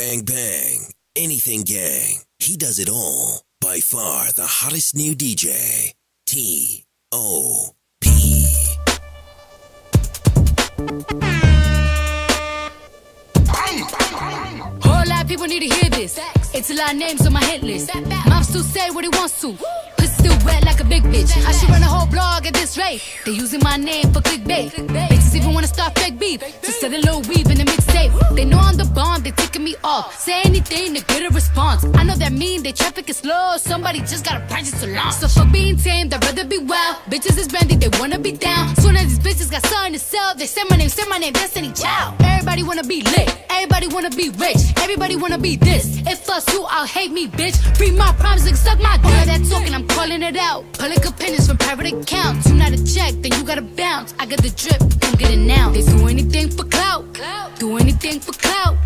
bang bang, anything gang. He does it all. By far the hottest new DJ. T O P. Whole lot of people need to hear this. It's a lot of names on my hit list. Mom still say what he wants to. Still wet like a big bitch. I should run a whole blog at this rate. They using my name for clickbait. Bitches even wanna start fake beef. Just sell a little weave in the mixtape. They ticking me off. Say anything to get a response. I know that mean they traffic is slow. Somebody just gotta practice to launch. So fuck being tame, I'd rather be wild. Bitches is brandy, they wanna be down. Soon as these bitches got something to sell, they say my name, say my name, Destiny Child. Everybody wanna be lit, everybody wanna be rich, everybody wanna be this. If us you, I'll hate me, bitch. Free my promise and suck my dick. That talking, I'm calling it out. Public opinions from private accounts. You not a check, then you gotta bounce. I got the drip, don't get it now. They do anything for clout, do anything for clout.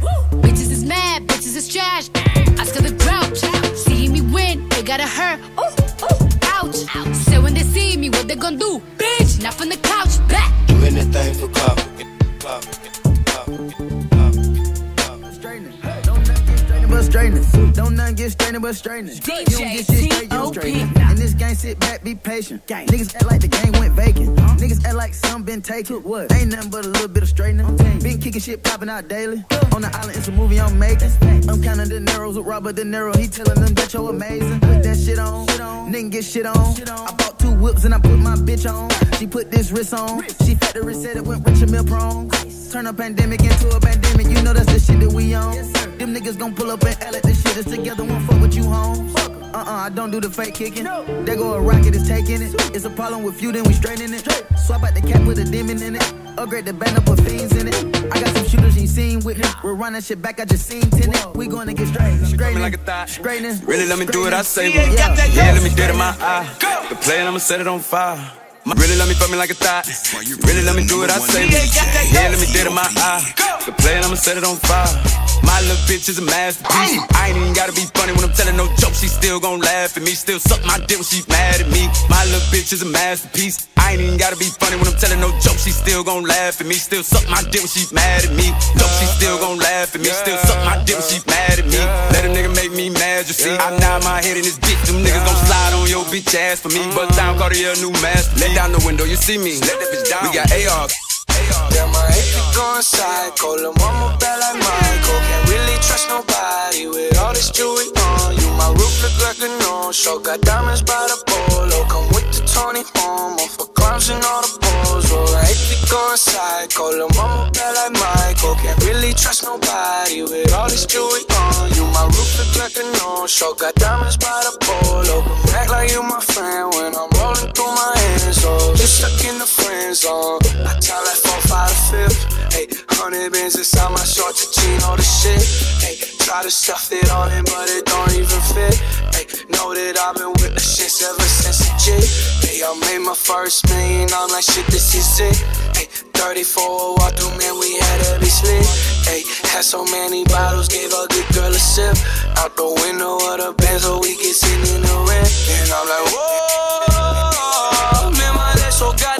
Don't nothing get straightening but straightening. DJ you don't get shit straight, you T.O.P.. In this game, sit back, be patient. Niggas act like the game went vacant. Niggas act like some been taken. What? Ain't nothing but a little bit of straightening. Been kicking shit popping out daily. On the island, it's a movie I'm making. I'm counting the narrows with Robert De Niro. He telling them that you're amazing. That shit on. Nigga get shit on. I bought two whips and I put my bitch on. She put this wrist on. She wrist said it went rich and meal prone. Turn a pandemic into a pandemic. You know that's the shit that we on. Them niggas gon' pull up and L it. This shit is together. Won't fuck with you, home. Uh-uh, I don't do the fake kicking. There go a rocket, is taking it. It's problem with you, then we straightening it. Swap out the cap with a demon in it. Upgrade the band up with fiends in it. I got some shooters you seen with me. We're running shit back, I just seen tenant. We gonna get straight, straightening, like a thought. straightening. Really let me do it, I say Yeah, it. yeah. Yeah, let me dead in my eye. The plan, I'ma set it on fire. Really let me fuck me like a thought. Really let me do it, I say it. Yeah, let me dead in my eye. The plan, I'ma set it on fire. My little bitch is a masterpiece. I ain't even gotta be funny when I'm telling no jokes. She still gon' laugh at me. Still suck my dick when she's mad at me. My little bitch is a masterpiece. I ain't even gotta be funny when I'm telling no jokes. She still gon' laugh at me. Still suck my dick when she's mad at me. Joke, she still gon' laugh at me. Still suck my dick when she's mad at me. Let a nigga make me mad, you see. I nod my head in this bitch. Them niggas gon' slide on your bitch ass for me. Bust mm. down, Cartier, new master. Let down the window, you see me. Let that bitch down. We got AR. Damn, my be going psycho. Lil' mama bad like Michael. Can't really trust nobody with all this jewelry on. You, my roof look like a no-show. Got diamonds by the polo. Come with the Tony Homo for clowns and all the balls. Hate be going psycho. Lil' mama bad like Michael. Can't really trust nobody with all this jewelry on. You, my roof look like a no-show. Got diamonds by the polo. Act like you my friend when I'm hundred inside my shorts, to jean, all the shit. Hey, try to stuff it on him, but it don't even fit. Hey, know that I've been with the shits ever since the a G. Hey, I made my first million, I'm like, shit, this is it. Hey, 34 walk through, man, we had every slit. Hey, had so many bottles, gave a good girl a sip. Out the window of the Benz, so we can sit in the rent. And I'm like, whoa, man, my legs so goddamn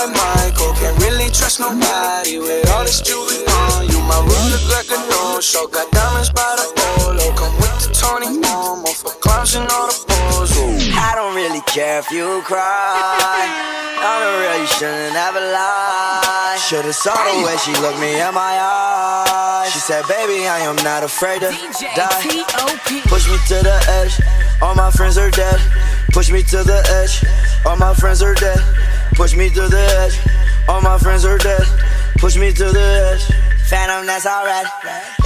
like Michael. Can't really trust nobody with all this jewelry on. You, my room look like a no-show. Got diamonds by the polo. Come with the Tony Momo for clowns and all the balls. Ooh. I don't really care if you cry. On the real, you shouldn't ever lie. Should've saw the way she looked me in my eyes. She said, baby, I am not afraid to DJ die. T.O.P. Push me to the edge. All my friends are dead. Push me to the edge. All my friends are dead. Push me to the edge. All my friends are dead. Push me to the edge. Phantom, that's alright.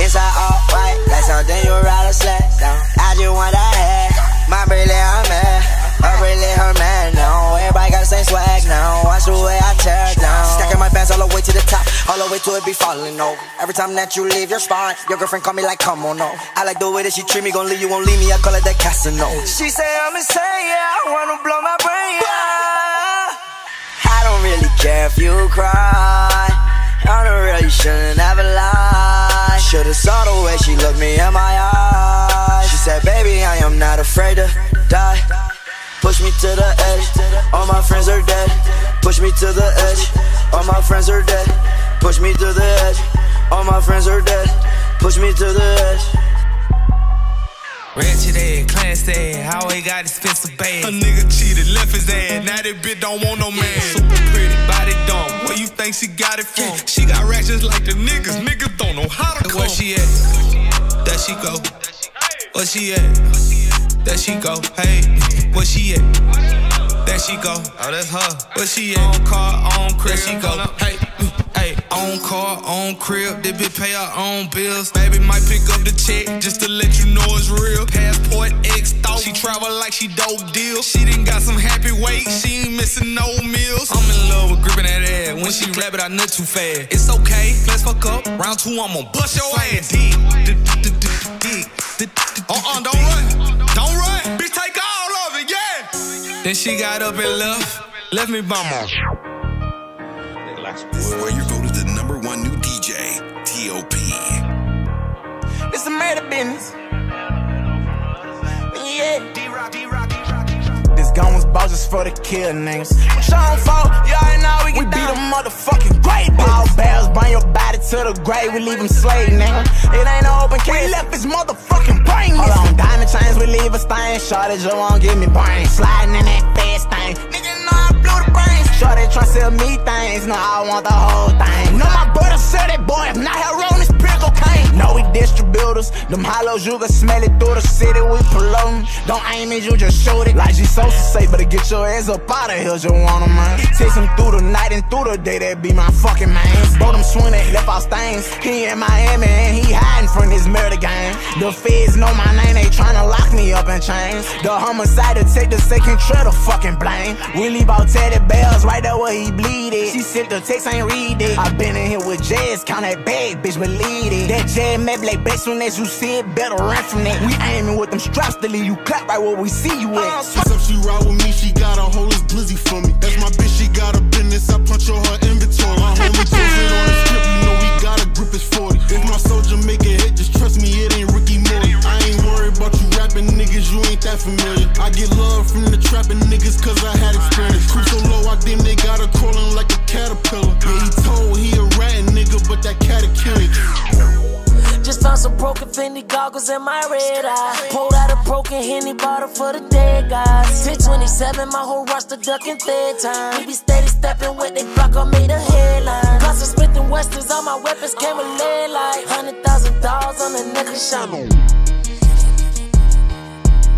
Inside all white, like something you ride a sled down. I just want that head. My Briley, I'm mad. Her Briley, her man now. Everybody got the same swag now. Watch the way I tear down. Stacking my bands all the way to the top. All the way to it be falling over. Every time that you leave your spot, your girlfriend call me like, come on, no. I like the way that she treat me, gon' leave you, won't leave me. I call it that Casanova. She say I'm insane, yeah. I wanna blow my care if you cry. On the real, you shouldn't ever lie. Should've saw the way she looked me in my eyes. She said, baby, I am not afraid to die. Push me to the edge, all my friends are dead. Push me to the edge, all my friends are dead. Push me to the edge, all my friends are dead. Push me to the edge. Ratchet ass, class ass, always got expensive bag. A nigga cheated, left his ass, now that bitch don't want no man. Super pretty, body dumb, where you think she got it from? She got ratchets like the niggas, niggas don't know how to come. Where she at? There she go. Where she at? There she go. Hey, where she at? There she go. Oh, that's her. Where she at? On car, on crib. There she go. Hey. Mm, hey, own car, own crib, they bitch pay our own bills. Baby might pick up the check just to let you know it's real. Passport X thought she travel like she dope deal. She done got some happy weight, she ain't missing no meals. I'm in love with gripping that ass. When she rap it, I nut too fast. It's okay, let's fuck up. Round two, I'm gonna bust your ass. Uh-uh, don't run, don't run. Bitch, take all of it, yeah. Then she got up and left, left me by my. Where your vote is the number one new DJ, T.O.P. It's a murder business. Yeah. Gun just for the kill niggas. Sean fault, you already know we get We beat them motherfucking great Ball bells, bring your body to the grave, we leave him slave, nigga. It ain't no open case, we left his motherfucking brain Hold on, diamond chains, we leave a stain. Shortage, you won't give me brain. Sliding in that fast thing. Nigga know I blew the brains. Shorty try sell me things, no, I want the whole thing. No, my brother them hollows, you can smell it through the city, we polluting. Don't aim it, you just shoot it. Like G Sosa say, better get your ass up out of here, you want 'em, man. Takes him through the night and through the day, that be my fucking man. Both them swinging, left out stains. He in Miami and he hiding from this murder gang. The feds know my name, they tryna lock me up in chains. The homicide detective second control the fucking blame. We leave out Teddy Bells right there where he bleeded. She sent the text, I ain't read it. I been in here with Jazz, count that bag, bitch, believe it. That Jazz map like back soon as you see it, better run from that. We aiming with them straps to leave you clap right where we see you at. What's up, she ride with me, she got a whole glizzy for me. That's my bitch, she got a business, I punch on her inventory. My homie posted on the strip, you know grip, it's 40. If my soldier make a hit, just trust me, it ain't Ricky Morty. I ain't worried about you rapping niggas, you ain't that familiar. I get love from the trapping niggas, cause I had experience. Crew so low, I damn some goggles in my red eye. Pulled out a broken Henny bottle for the dead guys. 1027, my whole roster ducking third time. We be steady stepping with they block on me the headline. Plus of Smith and Westons, all my weapons came with lead like hundred thousand dollars on the neck of shine.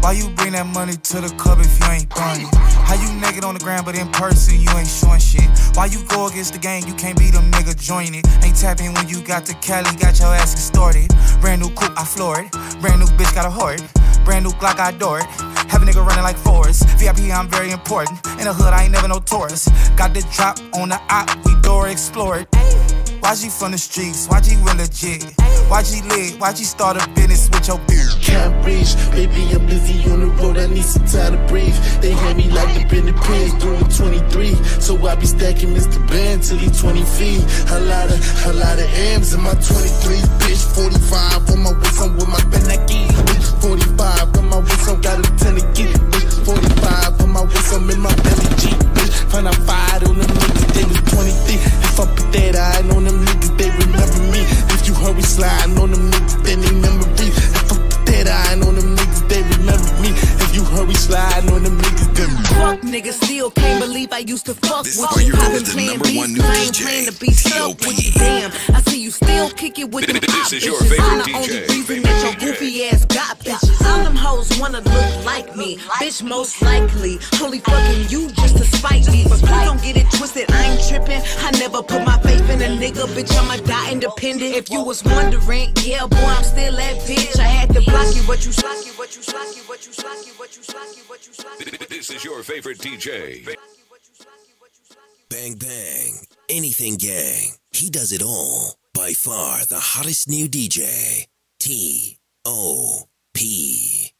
Why you bring that money to the club if you ain't it? How you naked on the ground, but in person you ain't showing shit? Why you go against the game, you can't be them nigga join it? Ain't tapping when you got to Cali, got your ass extorted. Brand new coupe, I floor it. Brand new bitch, got a hoard. Brand new Glock, I adore it. Have a nigga running like Forrest. VIP, I'm very important. In the hood, I ain't never no tourist. Got the drop on the op, we door explored. YG from the streets, YG real legit. YG lit, YG start a business with your beard. Can't breathe, baby, I'm busy on the road, I need some time to breathe. They hand me like the Benny Pins doing 23. So I be stacking Mr. Ben till he 20 feet. A lot of, a lot of M's in my 23, bitch. 45 on my waist, I'm with my Benaki. Bitch, 45 on my waist, I'm got a ton of get. Bitch, 45 on my waist, I'm in my belly Jeep. Damn, I see you still kick it with them This is your bitches. favorite I'm the DJ, only reason that your goofy ass got bitches. All them hoes wanna look like me, bitch most likely. Only fucking you just to spite me. But please don't get it twisted, I ain't tripping. I never put my faith in a nigga, bitch. I'ma die independent. If you was wondering, yeah, boy, I'm still that bitch. I had to block you, but you slack you, but you slack you, but you slack you, but you slack you, but you slack you. This is your favorite DJ. Bang Bang, Anything Gang. He does it all. By far the hottest new DJ, T O P.